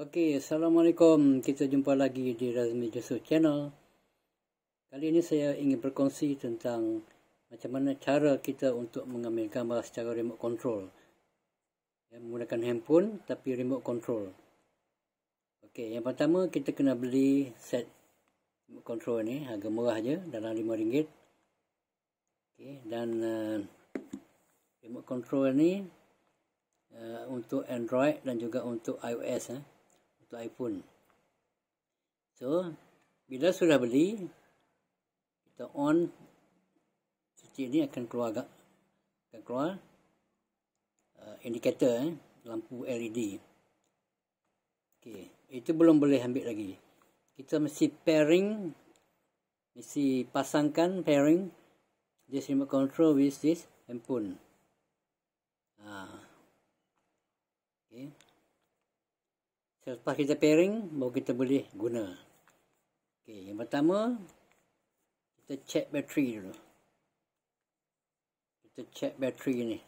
Okey, Assalamualaikum. Kita jumpa lagi di Razmi Josu Channel. Kali ini saya ingin berkongsi tentang macam mana cara kita untuk mengambil gambar secara remote control. Ya, menggunakan handphone tapi remote control. Okey, yang pertama kita kena beli set remote control ni. Harga murah je, dalam RM5. Okey, dan uh, remote control ni uh, untuk Android dan juga untuk iOS eh, untuk iPhone. So, bila sudah beli, kita on switch ini akan keluar akan keluar uh, indikator eh, lampu LED. Okey, itu belum boleh ambil lagi. Kita mesti pairing mesti pasangkan pairing this remote control with this handphone. Ha. Okay. Selepas kita pairing, baru kita boleh guna. Okay, yang pertama, kita check bateri dulu. Kita check bateri ni.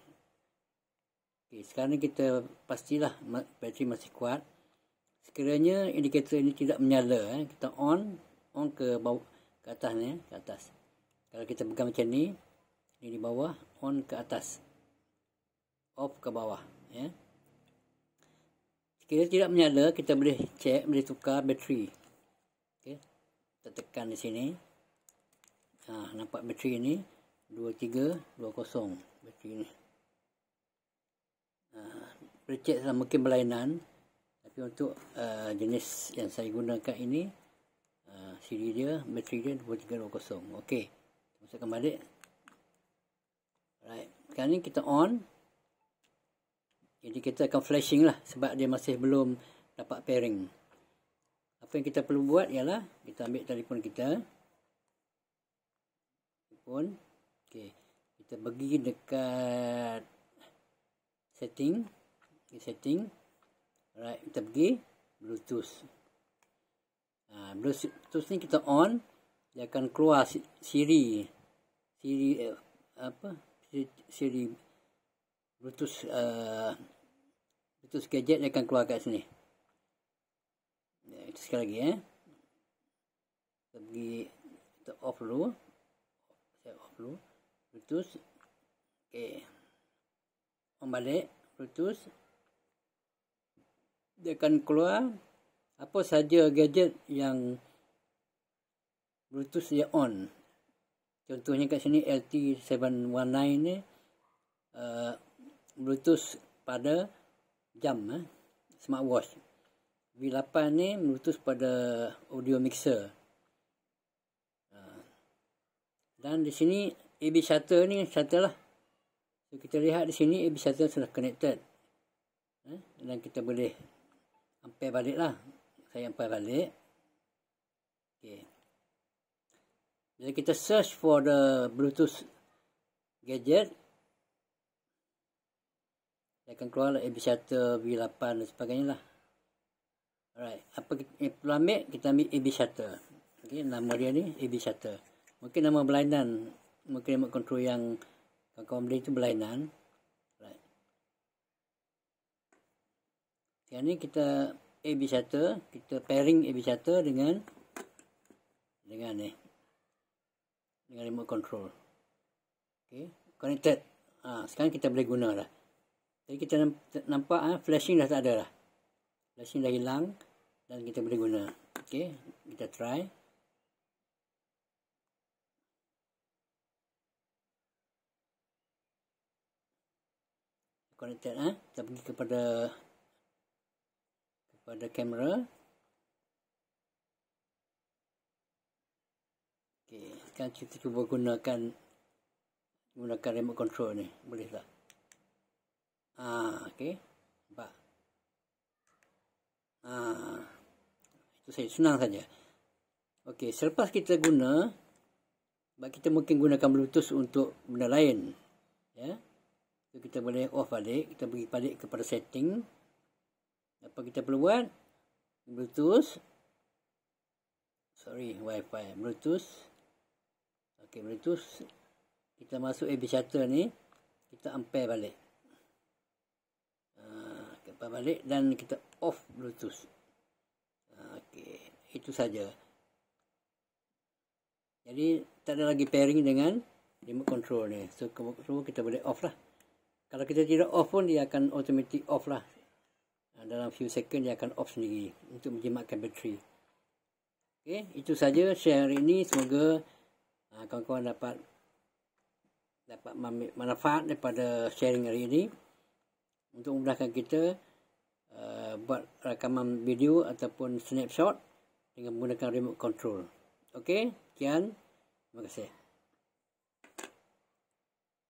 Okay, sekarang kita pastilah bateri masih kuat. Sekiranya indikator ini tidak menyala, eh, kita on, on ke bawah, ke atas ni, ke atas. Kalau kita pegang macam ni, ni di bawah, on ke atas. Off ke bawah. Ya. Jika tidak menyala, kita boleh cek, boleh tukar bateri. Okay. Kita tekan di sini. Ha, nampak bateri ni. 2320 bateri ni. Ha, boleh cek lah mungkin berlainan. Tapi untuk uh, jenis yang saya gunakan ini, uh, siri dia, bateri dia 2320. Okey. Masukkan balik. Right. Sekarang ni kita on. Jadi kita akan flashing lah sebab dia masih belum dapat pairing. Apa yang kita perlu buat ialah kita ambil telefon kita. Telefon. Okey. Kita pergi dekat setting. Okay, setting. Alright, kita pergi Bluetooth. Ha, Bluetooth ni kita on. Dia akan keluar Siri. Siri eh, apa? Siri Bluetooth uh, Bluetooth gadget dia akan keluar kat sini. Ya, itu sekali lagi eh. Kita pergi kita off dulu. Saya off dulu. Bluetooth. Okey. On balik Bluetooth. Dia akan keluar apa saja gadget yang Bluetooth dia on. Contohnya kat sini LT719 ni uh, Bluetooth pada jam eh, smartwatch. V8 ni Bluetooth pada audio mixer. Uh, dan di sini AB shutter ni shutter lah. So, kita lihat di sini AB shutter sudah connected. Eh, dan kita boleh ampere balik lah. Saya ampere balik. Okay. Bila kita search for the Bluetooth gadget, akan keluar AB shutter V8 dan sebagainya lah. Alright, apa kita eh, ambil? Kita ambil AB shutter. Okay, nama dia ni AB shutter. Mungkin nama berlainan, mungkin nama control yang kawan-kawan beli tu berlainan. Right. Sekarang ni kita AB shutter, kita pairing AB shutter dengan dengan ni. Dengan remote control. Okay, connected. Ha, sekarang kita boleh guna dah. Jadi kita nampak ah flashing dah tak ada dah. Flashing dah hilang dan kita boleh guna. Okey, kita try. Connected ah. Kita pergi kepada kepada kamera. Okey, sekarang kita cuba gunakan gunakan remote control ni. Boleh tak? Ah, okey. Nampak. Ah. Itu saja senang saja. Okey, selepas kita guna sebab kita mungkin gunakan Bluetooth untuk benda lain. Ya. So, kita boleh off balik, kita pergi balik kepada setting. Apa kita perlu buat? Bluetooth. Sorry, Wi-Fi. Bluetooth. Okey, Bluetooth. Kita masuk AB shutter ni, kita ampere balik balik dan kita off bluetooth itu saja. Jadi tak ada lagi pairing dengan remote control ni. So semua kita boleh off lah. Kalau kita tidak off pun dia akan automatic off lah. Ah, dalam few second dia akan off sendiri untuk menjimatkan bateri. Okay, itu saja share hari ini. Semoga uh, kawan-kawan dapat dapat manfaat daripada sharing hari ini untuk memudahkan kita buat rakaman video ataupun snapshot dengan menggunakan remote control. Okey, sekian. Terima kasih.